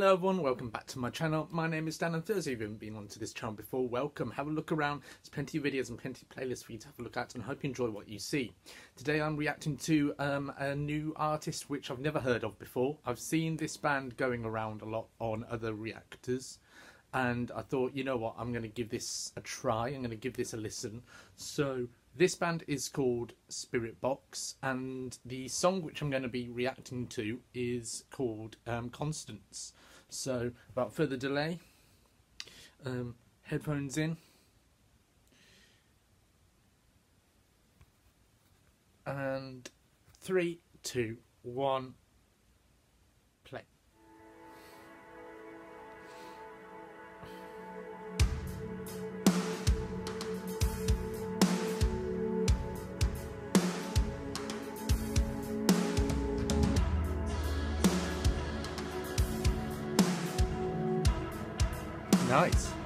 Hello everyone, welcome back to my channel. My name is Dan and Thursday. If you haven't been onto this channel before, welcome. Have a look around. There's plenty of videos and plenty of playlists for you to have a look at and I hope you enjoy what you see. Today I'm reacting to um, a new artist which I've never heard of before. I've seen this band going around a lot on other reactors and I thought, you know what, I'm going to give this a try. I'm going to give this a listen. So this band is called Spiritbox, and the song which I'm going to be reacting to is called um, Constance. So, without further delay, um, headphones in. And three, two, one, Nice.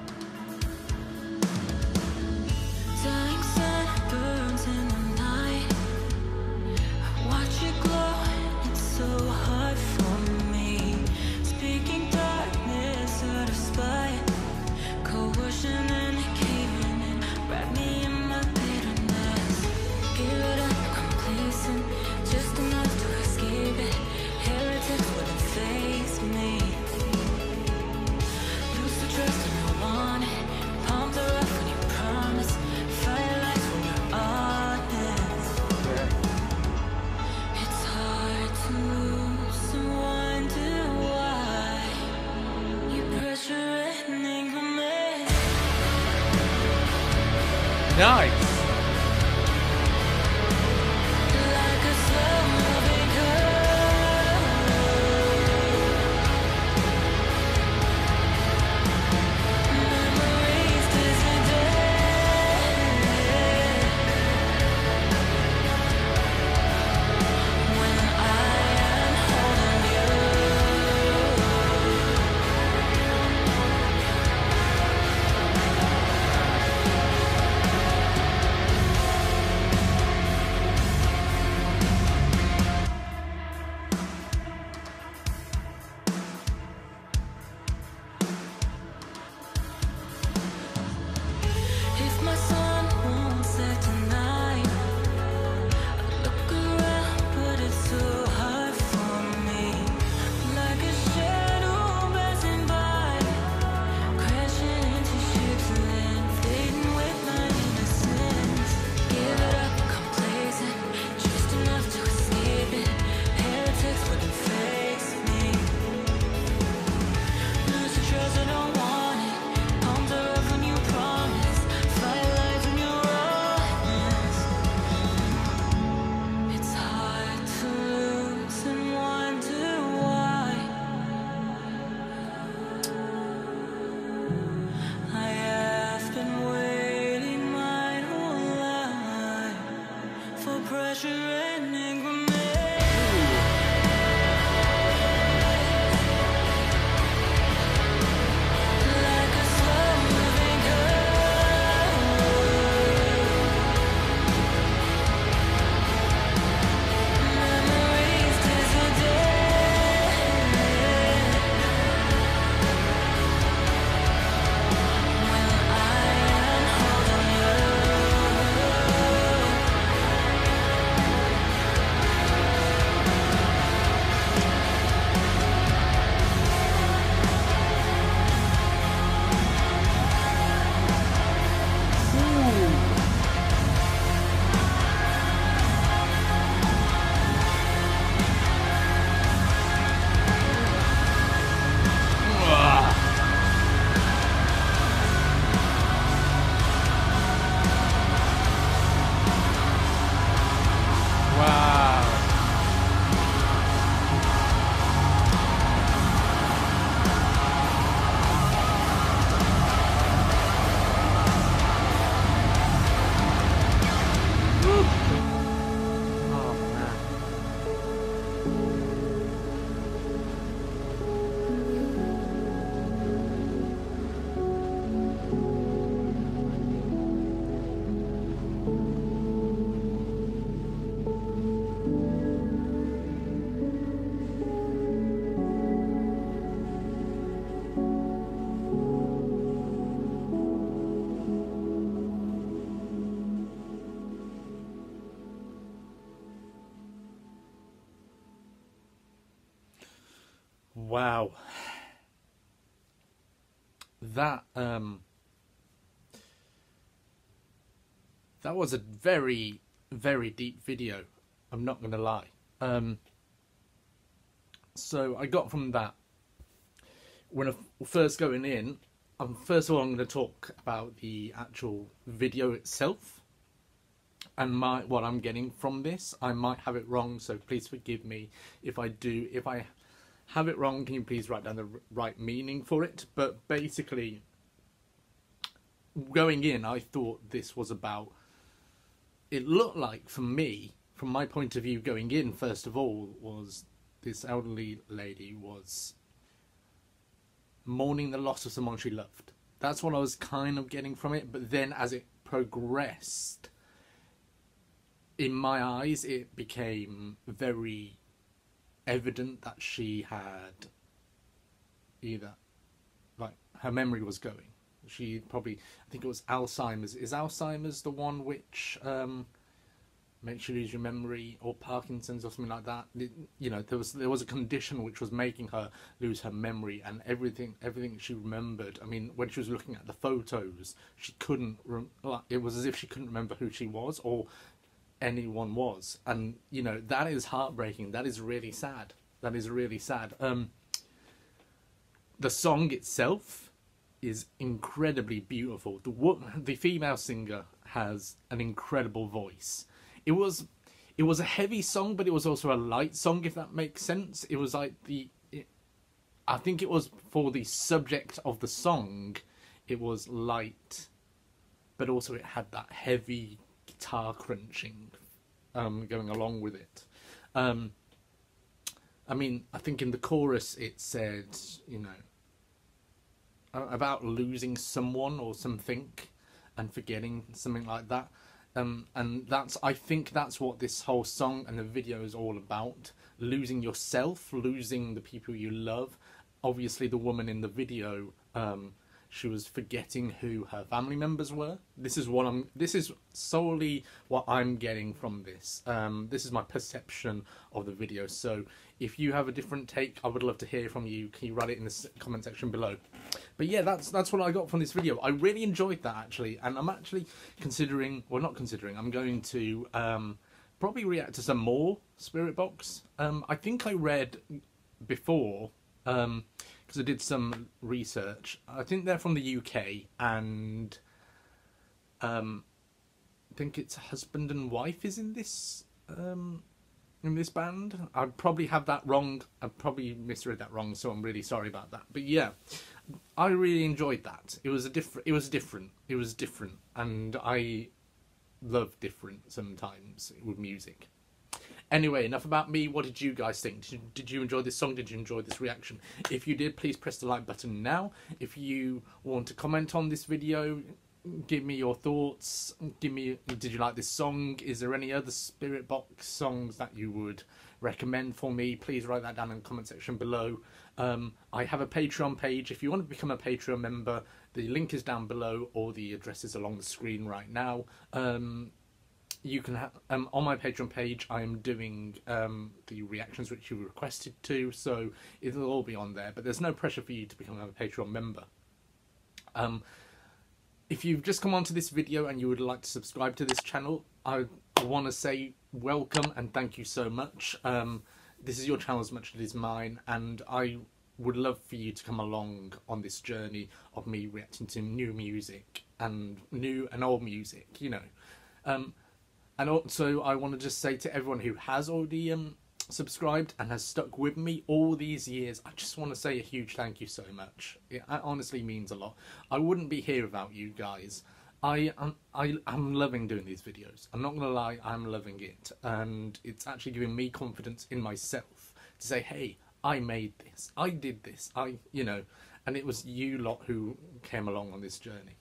Nice. Pressure and anger. That um that was a very very deep video. I'm not going to lie. Um so I got from that when I first going in, um, first of all I'm going to talk about the actual video itself and my what I'm getting from this. I might have it wrong, so please forgive me if I do. If I have it wrong, can you please write down the right meaning for it? But basically, going in, I thought this was about. It looked like, for me, from my point of view, going in, first of all, was this elderly lady was mourning the loss of someone she loved. That's what I was kind of getting from it. But then as it progressed, in my eyes, it became very evident that she had either, like, her memory was going. She probably, I think it was Alzheimer's. Is Alzheimer's the one which um, makes you lose your memory, or Parkinson's, or something like that? You know, there was there was a condition which was making her lose her memory, and everything everything she remembered. I mean, when she was looking at the photos, she couldn't. Like, it was as if she couldn't remember who she was, or anyone was. And you know that is heartbreaking. That is really sad. That is really sad. Um the song itself is incredibly beautiful. The the female singer has an incredible voice. It was it was a heavy song but it was also a light song if that makes sense. It was like the i think it was for the subject of the song it was light but also it had that heavy guitar crunching um, going along with it. Um, I mean, I think in the chorus it said, you know, about losing someone or something and forgetting something like that. Um, and that's, I think that's what this whole song and the video is all about. Losing yourself, losing the people you love. Obviously, the woman in the video, um, she was forgetting who her family members were. This is what I'm. This is solely what I'm getting from this. Um, this is my perception of the video. So, if you have a different take, I would love to hear from you. Can you write it in the comment section below? But yeah, that's that's what I got from this video. I really enjoyed that actually, and I'm actually considering, well, not considering. I'm going to um, probably react to some more Spiritbox. Um, I think I read before because I did some research. I think they're from the UK, and um, I think it's husband and wife is in this um, in this band. I'd probably have that wrong. I probably misread that wrong, so I'm really sorry about that. But yeah, I really enjoyed that. It was a different. It was different. It was different, and I love different sometimes with music. Anyway, enough about me. What did you guys think? Did you, did you enjoy this song? Did you enjoy this reaction? If you did, please press the like button now. If you want to comment on this video, give me your thoughts. Give me, did you like this song? Is there any other Spiritbox songs that you would recommend for me? Please write that down in the comment section below. Um, I have a Patreon page. If you want to become a Patreon member, the link is down below or the address is along the screen right now. Um, you can have um, on my Patreon page. I am doing um, the reactions which you requested to, so it'll all be on there. But there's no pressure for you to become a Patreon member. Um, if you've just come onto this video and you would like to subscribe to this channel, I want to say welcome and thank you so much. Um, this is your channel as much as it is mine, and I would love for you to come along on this journey of me reacting to new music and new and old music. You know. Um, and also, I want to just say to everyone who has already um, subscribed and has stuck with me all these years, I just want to say a huge thank you so much. It honestly means a lot. I wouldn't be here without you guys. I am I am loving doing these videos. I'm not gonna lie, I'm loving it, and it's actually giving me confidence in myself to say, hey, I made this, I did this, I you know, and it was you lot who came along on this journey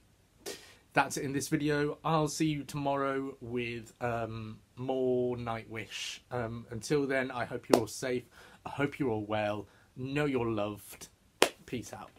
that's it in this video. I'll see you tomorrow with um, more Nightwish. Um, until then, I hope you're all safe. I hope you're all well. Know you're loved. Peace out.